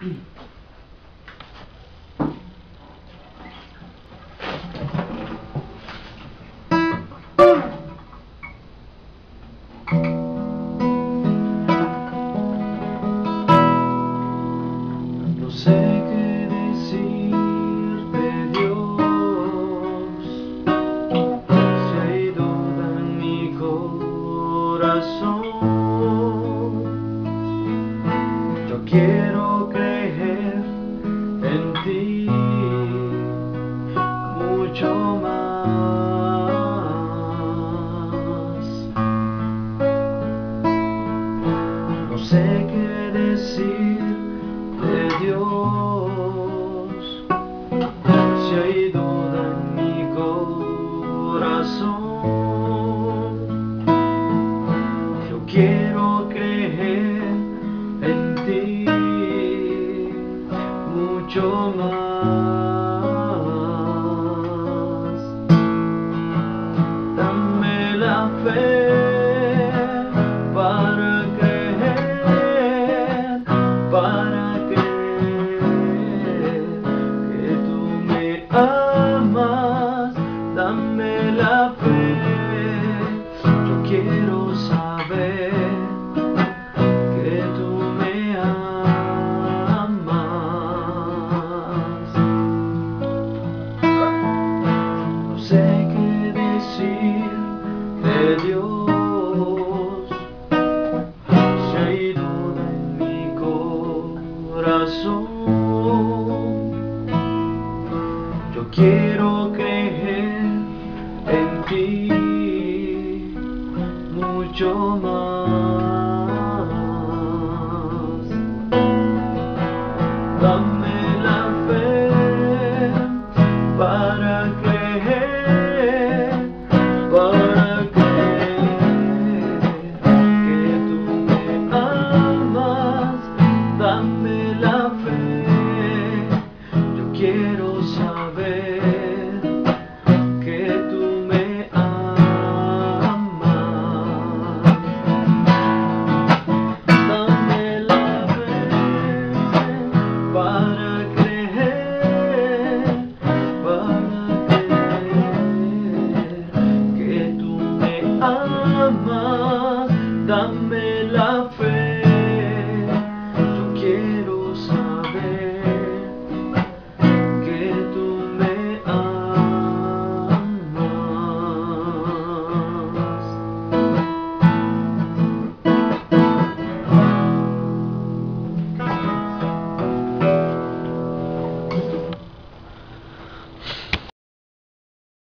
No sé qué decirte Dios. Si hay duda en mi corazón. Yo quiero sé qué decir de Dios. Si hay duda en mi corazón Yo quiero creer en ti mucho más. Dame la fe corazón. Yo quiero creer en ti mucho más. mama, dame